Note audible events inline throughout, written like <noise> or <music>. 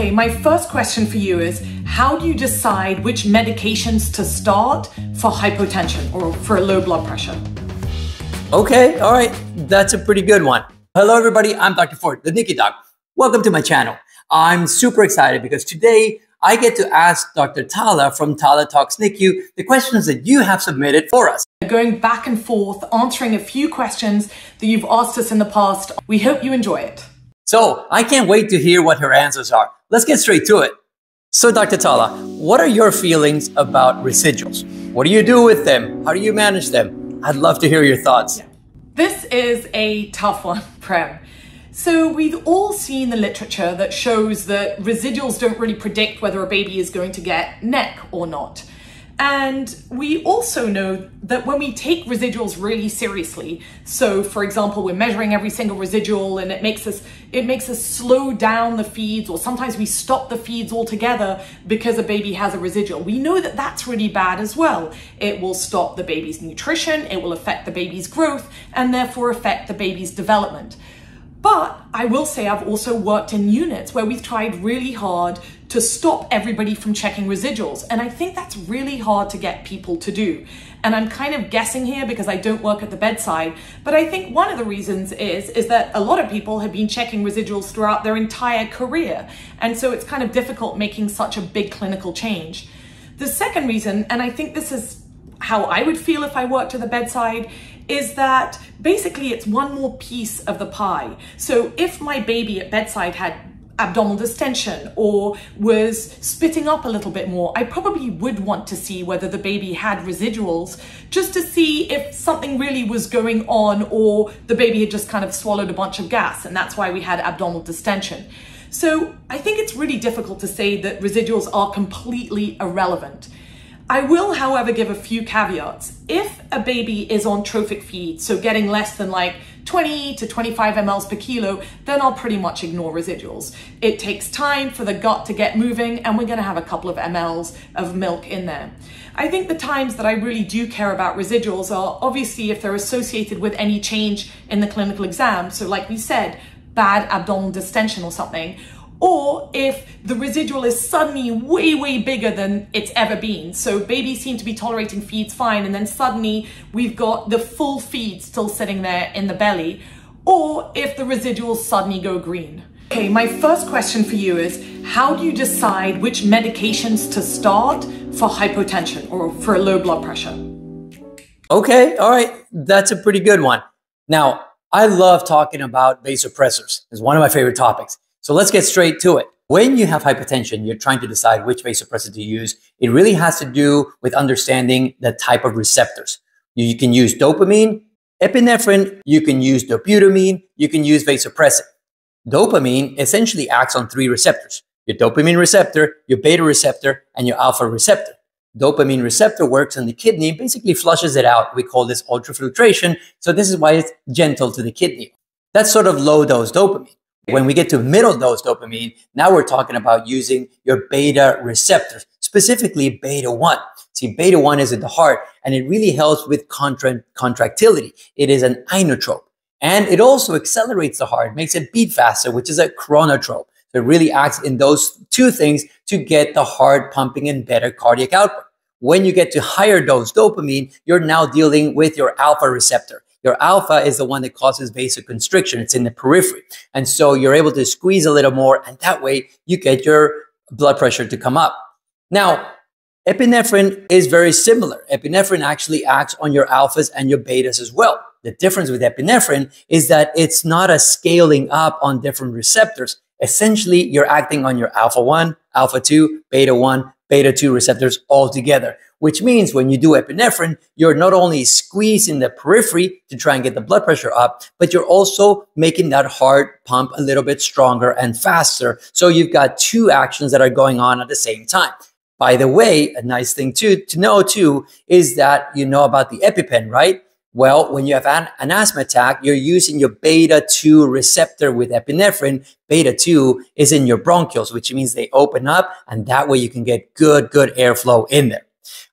Okay, my first question for you is how do you decide which medications to start for hypotension or for low blood pressure? Okay, all right, that's a pretty good one. Hello, everybody. I'm Dr. Fort, the NICU Doc. Welcome to my channel. I'm super excited because today I get to ask Dr. Tala from Tala Talks NICU the questions that you have submitted for us. Going back and forth, answering a few questions that you've asked us in the past. We hope you enjoy it. So I can't wait to hear what her answers are. Let's get straight to it. So, Dr. Tala, what are your feelings about residuals? What do you do with them? How do you manage them? I'd love to hear your thoughts. This is a tough one, <laughs> Prem. So we've all seen the literature that shows that residuals don't really predict whether a baby is going to get NEC or not. And we also know that when we take residuals really seriously, so for example, we're measuring every single residual and it makes us it makes us slow down the feeds or sometimes we stop the feeds altogether because a baby has a residual. We know that that's really bad as well. It will stop the baby's nutrition, it will affect the baby's growth and therefore affect the baby's development. But I will say I've also worked in units where we've tried really hard to stop everybody from checking residuals. And I think that's really hard to get people to do. And I'm kind of guessing here because I don't work at the bedside, but I think one of the reasons is is that a lot of people have been checking residuals throughout their entire career. And so it's kind of difficult making such a big clinical change. The second reason, and I think this is how I would feel if I worked at the bedside, is that basically it's one more piece of the pie. So if my baby at bedside had abdominal distension or was spitting up a little bit more, I probably would want to see whether the baby had residuals just to see if something really was going on or the baby had just kind of swallowed a bunch of gas and that's why we had abdominal distension. So I think it's really difficult to say that residuals are completely irrelevant. I will, however, give a few caveats. If a baby is on trophic feed, so getting less than like 20 to 25 mLs per kilo, then I'll pretty much ignore residuals. It takes time for the gut to get moving and we're gonna have a couple of mLs of milk in there. I think the times that I really do care about residuals are obviously if they're associated with any change in the clinical exam. So like we said, bad abdominal distension or something, or if the residual is suddenly way, way bigger than it's ever been. So babies seem to be tolerating feeds fine, and then suddenly we've got the full feed still sitting there in the belly, or if the residuals suddenly go green. Okay, my first question for you is how do you decide which medications to start for hypotension or for low blood pressure? Okay, all right, that's a pretty good one. Now, I love talking about vasopressors. It's one of my favorite topics. So let's get straight to it. When you have hypertension, you're trying to decide which vasopressor to use. It really has to do with understanding the type of receptors. You can use dopamine, epinephrine, you can use dobutamine, you can use vasopressin. Dopamine essentially acts on three receptors your dopamine receptor, your beta receptor, and your alpha receptor. Dopamine receptor works on the kidney, basically flushes it out. We call this ultrafiltration. So, this is why it's gentle to the kidney. That's sort of low dose dopamine. When we get to middle dose dopamine, now we're talking about using your beta receptors, specifically beta 1. See, beta 1 is in the heart and it really helps with contra- contractility. It is an inotrope and it also accelerates the heart, makes it beat faster, which is a chronotrope. So it really acts in those two things to get the heart pumping and better cardiac output. When you get to higher dose dopamine, you're now dealing with your alpha receptor. Your alpha is the one that causes vasoconstriction. It's in the periphery. And so you're able to squeeze a little more, and that way you get your blood pressure to come up. Now, epinephrine is very similar. Epinephrine actually acts on your alphas and your betas as well. The difference with epinephrine is that it's not a scaling up on different receptors. Essentially, you're acting on your alpha 1, alpha 2, beta 1, beta 2 receptors all together, which means when you do epinephrine, you're not only squeezing the periphery to try and get the blood pressure up, but you're also making that heart pump a little bit stronger and faster. So you've got two actions that are going on at the same time. By the way, a nice thing too to know too is that you know about the EpiPen, right? Well, when you have an, an, asthma attack, you're using your beta 2 receptor with epinephrine. Beta 2 is in your bronchioles, which means they open up, and that way you can get good, good airflow in there.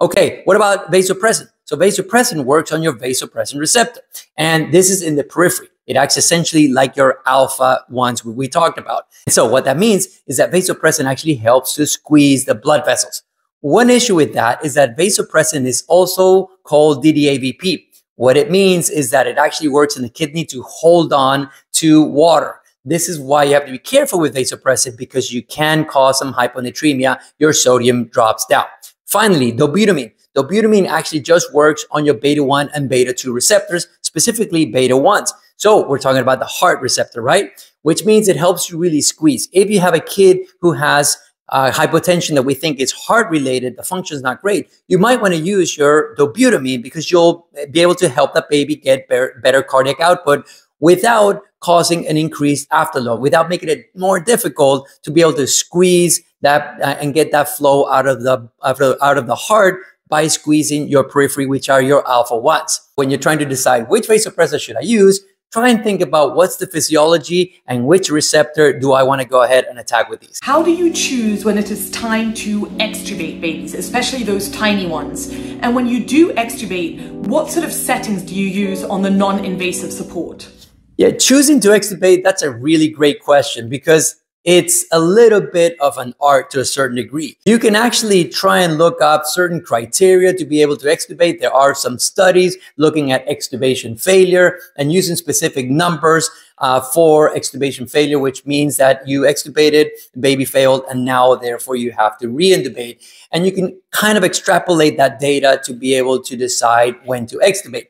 Okay, what about vasopressin? So vasopressin works on your vasopressin receptor, and this is in the periphery. It acts essentially like your alpha ones we talked about. So what that means is that vasopressin actually helps to squeeze the blood vessels. One issue with that is that vasopressin is also called DDAVP. What it means is that it actually works in the kidney to hold on to water. This is why you have to be careful with vasopressin because you can cause some hyponatremia. Your sodium drops down. Finally, dobutamine. Dobutamine actually just works on your beta 1 and beta 2 receptors, specifically beta 1s. So we're talking about the heart receptor, right? Which means it helps you really squeeze. If you have a kid who has uh, hypotension that we think is heart related, the function is not great, you might want to use your dobutamine because you'll be able to help that baby get better, better cardiac output without causing an increased afterload, without making it more difficult to be able to squeeze that uh, and get that flow out of the out of, out of the heart by squeezing your periphery, which are your alpha ones. When you're trying to decide which vasopressor should I use, try and think about what's the physiology and which receptor do I want to go ahead and attack with these. How do you choose when it is time to extubate babies, especially those tiny ones? And when you do extubate, what sort of settings do you use on the non-invasive support? Yeah, choosing to extubate, that's a really great question because it's a little bit of an art to a certain degree. You can actually try and look up certain criteria to be able to extubate. There are some studies looking at extubation failure and using specific numbers uh, for extubation failure, which means that you extubated, baby failed, and now therefore you have to re-intubate. And you can kind of extrapolate that data to be able to decide when to extubate.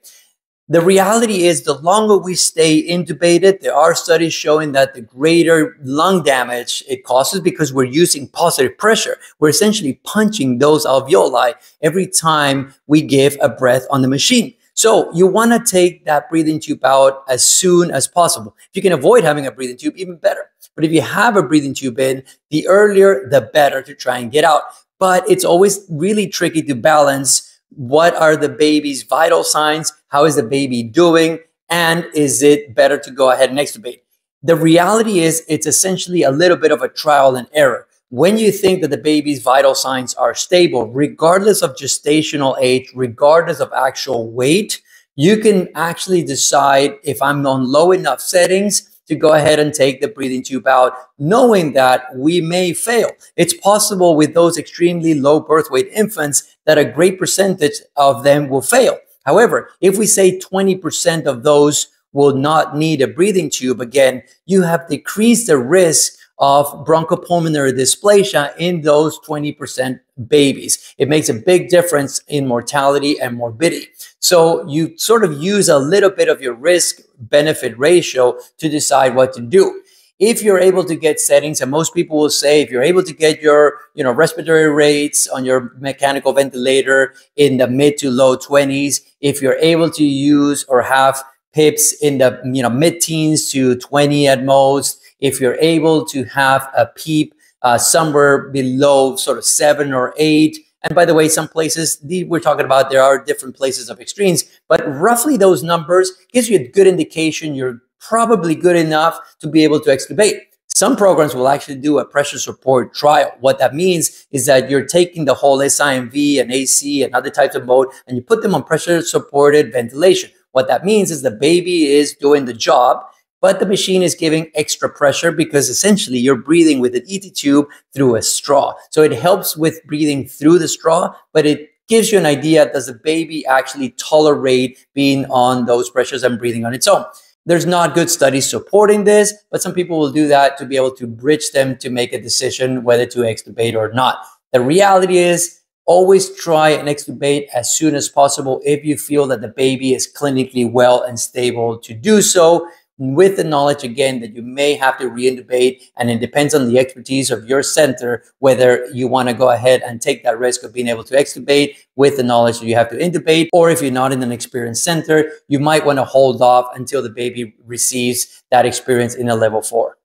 The reality is, the longer we stay intubated, there are studies showing that the greater lung damage it causes because we're using positive pressure. We're essentially punching those alveoli every time we give a breath on the machine. So you want to take that breathing tube out as soon as possible. If you can avoid having a breathing tube, even better. But if you have a breathing tube in, the earlier, the better to try and get out. But it's always really tricky to balance what are the baby's vital signs? How is the baby doing? And is it better to go ahead and extubate? The reality is, it's essentially a little bit of a trial and error. When you think that the baby's vital signs are stable, regardless of gestational age, regardless of actual weight, you can actually decide if I'm on low enough settings to go ahead and take the breathing tube out, knowing that we may fail. It's possible with those extremely low birth weight infants that a great percentage of them will fail. However, if we say 20% of those will not need a breathing tube, again, you have decreased the risk of bronchopulmonary dysplasia in those 20% babies. It makes a big difference in mortality and morbidity. So you sort of use a little bit of your risk benefit ratio to decide what to do. If you're able to get settings, and most people will say, if you're able to get your, you know, respiratory rates on your mechanical ventilator in the mid to low 20s, if you're able to use or have PIPs in the, you know, mid teens to 20 at most, if you're able to have a PEEP uh, somewhere below sort of seven or eight, and by the way, some places we're talking about, there are different places of extremes, but roughly those numbers gives you a good indication you're probably good enough to be able to extubate. Some programs will actually do a pressure support trial. What that means is that you're taking the whole SIMV and AC and other types of mode and you put them on pressure supported ventilation. What that means is the baby is doing the job but the machine is giving extra pressure because essentially you're breathing with an ET tube through a straw. So it helps with breathing through the straw, but it gives you an idea does the baby actually tolerate being on those pressures and breathing on its own? There's not good studies supporting this, but some people will do that to be able to bridge them to make a decision whether to extubate or not. The reality is always try and extubate as soon as possible if you feel that the baby is clinically well and stable to do so with the knowledge again that you may have to reintubate and it depends on the expertise of your center whether you want to go ahead and take that risk of being able to extubate with the knowledge that you have to intubate or if you're not in an experienced center you might want to hold off until the baby receives that experience in a level 4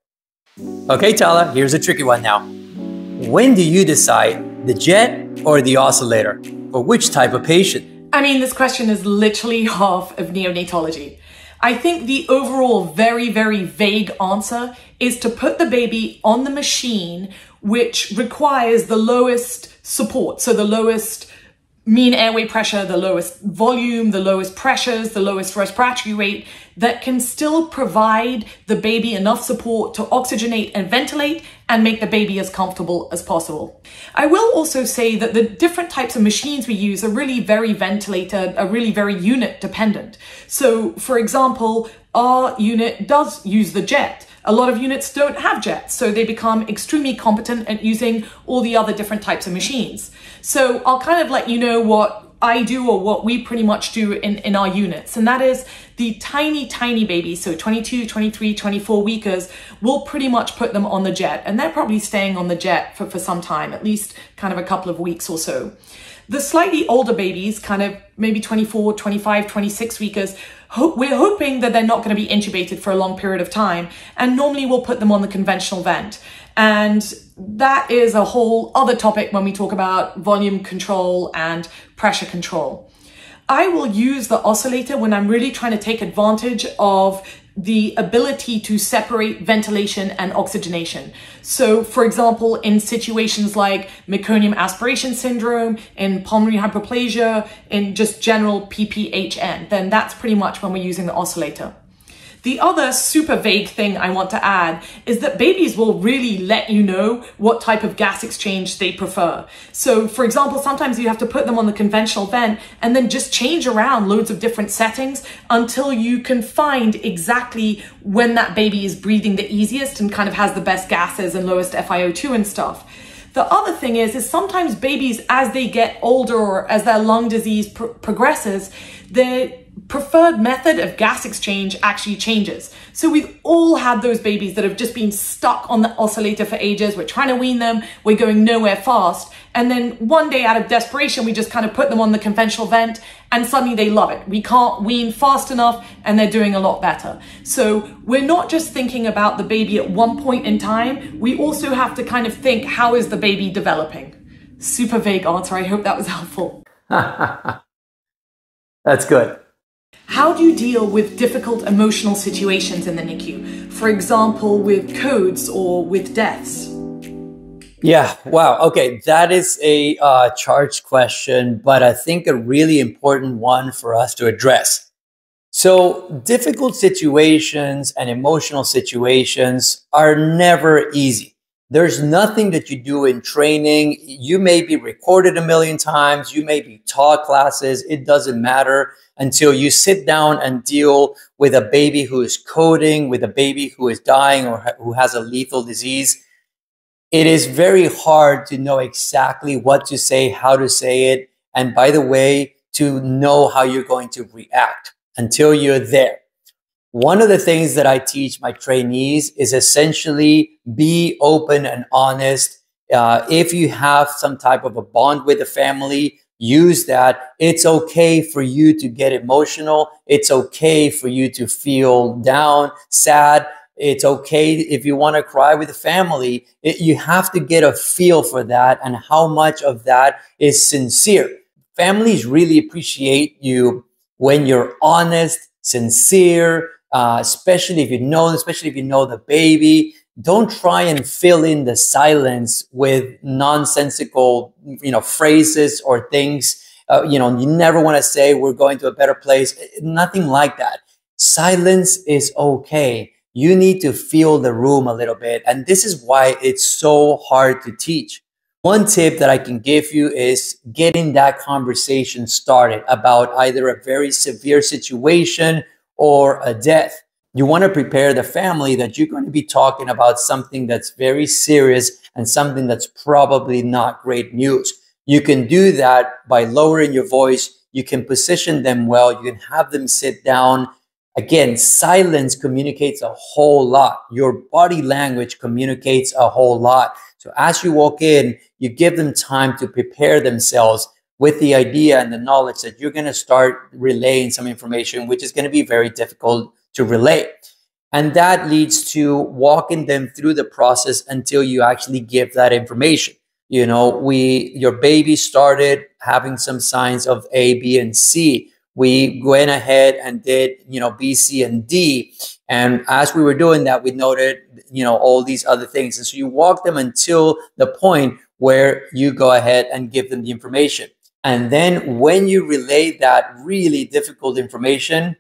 okay tala here's a tricky one now. When do you decide the jet or the oscillator? For which type of patient? I mean this question is literally <laughs> half of neonatology I think the overall very, very vague answer is to put the baby on the machine, which requires the lowest support. So the lowest mean airway pressure, the lowest volume, the lowest pressures, the lowest respiratory rate that can still provide the baby enough support to oxygenate and ventilate and make the baby as comfortable as possible. I will also say that the different types of machines we use are really very ventilator, are really very unit dependent. So for example, our unit does use the jet. A lot of units don't have jets, so they become extremely competent at using all the other different types of machines. So I'll kind of let you know what I do or what we pretty much do in, in our units. And that is the tiny, tiny babies, so 22, 23, 24 weekers, we'll pretty much put them on the jet. And they're probably staying on the jet for, for some time, at least kind of a couple of weeks or so. The slightly older babies, kind of maybe 24, 25, 26 weekers, ho- we're hoping that they're not going to be intubated for a long period of time. And normally we'll put them on the conventional vent. And that is a whole other topic when we talk about volume control and pressure control. I will use the oscillator when I'm really trying to take advantage of the ability to separate ventilation and oxygenation. So, for example, in situations like meconium aspiration syndrome, in pulmonary hyperplasia, in just general PPHN, then that's pretty much when we're using the oscillator. The other super vague thing I want to add is that babies will really let you know what type of gas exchange they prefer. So for example, sometimes you have to put them on the conventional vent and then just change around loads of different settings until you can find exactly when that baby is breathing the easiest and kind of has the best gases and lowest FiO2 and stuff. The other thing is, is sometimes babies, as they get older or as their lung disease pr progresses, they preferred method of gas exchange actually changes. So we've all had those babies that have just been stuck on the oscillator for ages. We're trying to wean them. We're going nowhere fast. And then one day out of desperation, we just kind of put them on the conventional vent and suddenly they love it. We can't wean fast enough and they're doing a lot better. So we're not just thinking about the baby at one point in time. We also have to kind of think, how is the baby developing? Super vague answer. I hope that was helpful. <laughs> That's good. How do you deal with difficult emotional situations in the NICU? For example, with codes or with deaths? Yeah, wow. Okay, that is a uh, charged question, but I think a really important one for us to address. So, difficult situations and emotional situations are never easy. There's nothing that you do in training. You may be recorded a million times, you may be taught classes, it doesn't matter until you sit down and deal with a baby who is coding, with a baby who is dying or who has a lethal disease. It is very hard to know exactly what to say, how to say it, and by the way, to know how you're going to react until you're there. One of the things that I teach my trainees is essentially be open and honest. Uh, if you have some type of a bond with the family, use that. It's okay for you to get emotional. It's okay for you to feel down, sad. It's okay if you want to cry with the family. It, you have to get a feel for that and how much of that is sincere. Families really appreciate you when you're honest, sincere, uh, especially if you know, especially if you know the baby don't try and fill in the silence with nonsensical, you know, phrases or things. Uh, you know, you never want to say we're going to a better place. Nothing like that. Silence is okay. You need to feel the room a little bit. And this is why it's so hard to teach. One tip that I can give you is getting that conversation started about either a very severe situation or a death you want to prepare the family that you're going to be talking about something that's very serious and something that's probably not great news. You can do that by lowering your voice. You can position them well. You can have them sit down. Again, silence communicates a whole lot. Your body language communicates a whole lot. So as you walk in, you give them time to prepare themselves with the idea and the knowledge that you're going to start relaying some information, which is going to be very difficult to relate. And that leads to walking them through the process until you actually give that information. You know, we, your baby started having some signs of A, B, and C. We went ahead and did, you know, B, C, and D. And as we were doing that, we noted, you know, all these other things. And so you walk them until the point where you go ahead and give them the information. And then when you relay that really difficult information,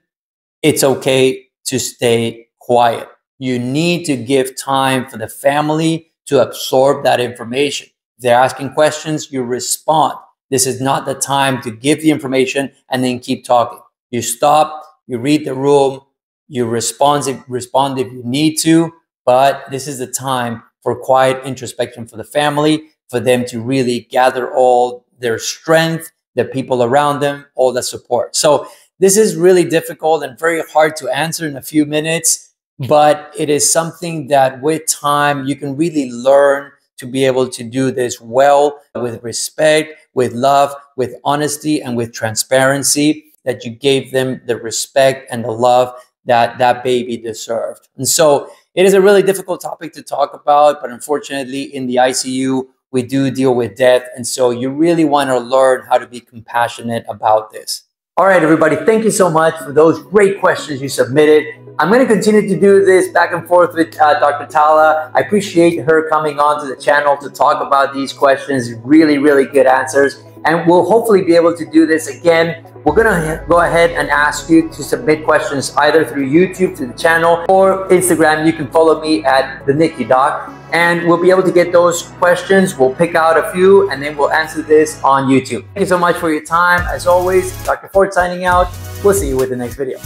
it's okay to stay quiet. You need to give time for the family to absorb that information. They're asking questions, you respond. This is not the time to give the information and then keep talking. You stop, you read the room, you respond if, respond if you need to, but this is the time for quiet introspection for the family, for them to really gather all their strength, the people around them, all the support. So this is really difficult and very hard to answer in a few minutes, but it is something that with time you can really learn to be able to do this well with respect, with love, with honesty, and with transparency that you gave them the respect and the love that that baby deserved. And so it is a really difficult topic to talk about, but unfortunately, in the ICU, we do deal with death. And so you really want to learn how to be compassionate about this. All right, everybody, thank you so much for those great questions you submitted. I'm going to continue to do this back and forth with uh, Dr. Tala. I appreciate her coming on to the channel to talk about these questions. Really, really good answers. And we'll hopefully be able to do this again. We're going to go ahead and ask you to submit questions either through YouTube to the channel or Instagram. You can follow me at the NICU Doc and we'll be able to get those questions. We'll pick out a few and then we'll answer this on YouTube. Thank you so much for your time. As always, Dr. Fort signing out. We'll see you with the next video.